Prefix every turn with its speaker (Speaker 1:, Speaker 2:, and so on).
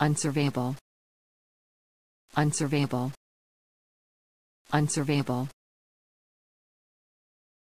Speaker 1: Unsurveyable. Unsurveyable. Unsurveyable.